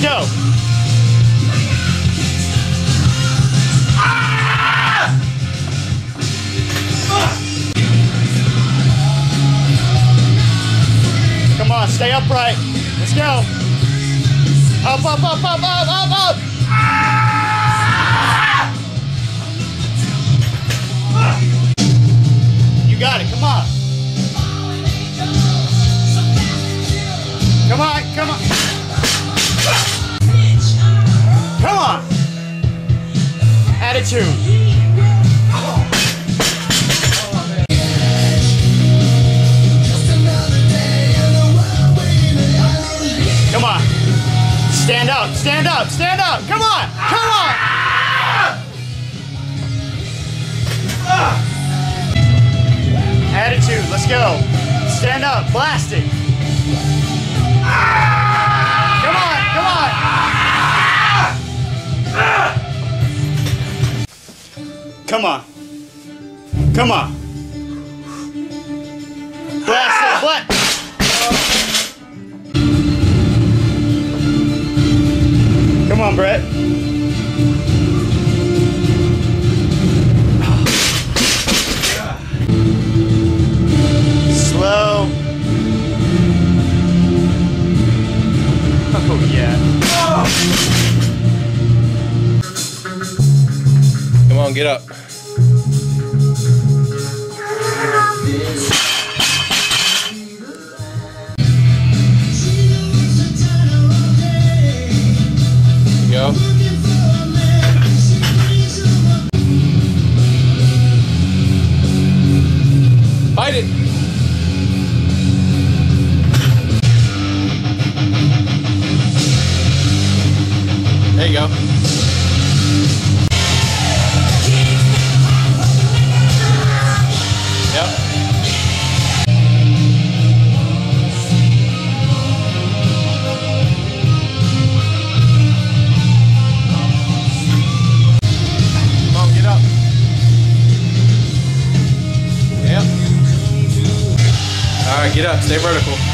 Let's go. Come on, stay upright. Let's go. Up, up, up, up, up, up, up. You got it. Come on. Attitude. Come on. Stand up. Stand up. Stand up. Come on. Come on. Attitude. Let's go. Stand up. Blast it. Come on. Come on. Come on. Blast it. Come on, Brett. On, get up. Go. There you go. All right, get up. Stay vertical.